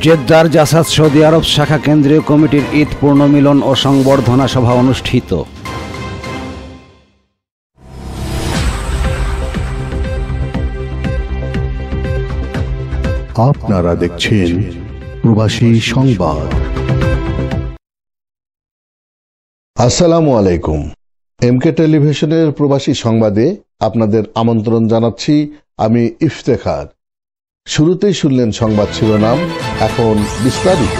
জেদ্দার Jasad Saudi আরব শাখা কেন্দ্রীয় কমিটির ঈদ পূর্ণমিলন ও সংবর্ধনা সভা অনুষ্ঠিত। আপনারা দেখছেন প্রবাসী সংবাদ। আসসালামু আলাইকুম। এমকে টেলিভিশনের প্রবাসী সংবাদে আপনাদের আমন্ত্রণ জানাচ্ছি আমি ইফতেখার। শুরুতেই শুনলেন সংবাদ শিরোনাম, এখন বিস্তারিত।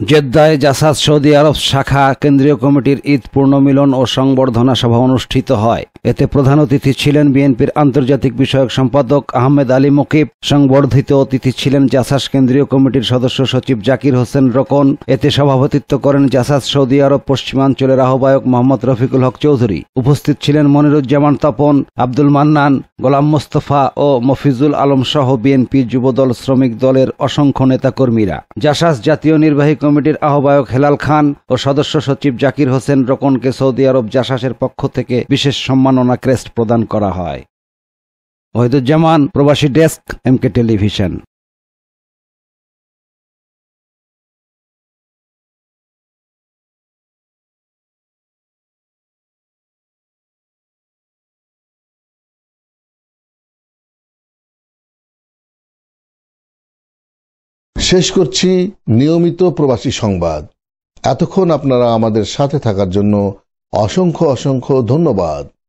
জেদ্দায় জাসাদ সৌদি আরব শাখা কেন্দ্রীয় কমিটির ঈদ পূর্ণমিলন ও সংবর্ধনা সভা অনুষ্ঠিত হয়। এতে প্রধান অতিথি ছিলেন বিএনপির আন্তর্জাতিক বিষয়ক সম্পাদক আহমেদ আলী মুকিব, সংবর্ধিত অতিথি ছিলেন জাসাস কেন্দ্রীয় কমিটির সদস্য সচিব জাকির হোসেন রকন, এতে সভাপতিত্ব করেন জাসাস সৌদি আরব পশ্চিমাঞ্চলের আহ্বায়ক মোহাম্মদ রফিকুল হক চৌধুরী। উপস্থিত ছিলেন মনিরুজ্জামান তপন, আব্দুল মান্নান, গোলাম মোস্তফা ও মফিজুল আলম সহ বিএনপি যুবদল শ্রমিক দলের অসংখ্য নেতাকর্মীরা। জাসাস জাতীয় নির্বাহী কমিটির আহ্বায়ক হেলাল খান ও সদস্য সচিব জাকির হোসেন রকনকে সৌদি আরব জাসাসের পক্ষ থেকে বিশেষ সম্মাননা ক্রেস্ট প্রদান করা হয়। ওহিদুজ্জামান প্রবাসী ডেস্ক, এমকে টেলিভিশন। শেষ করছি নিয়মিত প্রবাসী সংবাদ। এতক্ষণ আপনারা আমাদের সাথে থাকার জন্য অসংখ্য অসংখ্য ধন্যবাদ।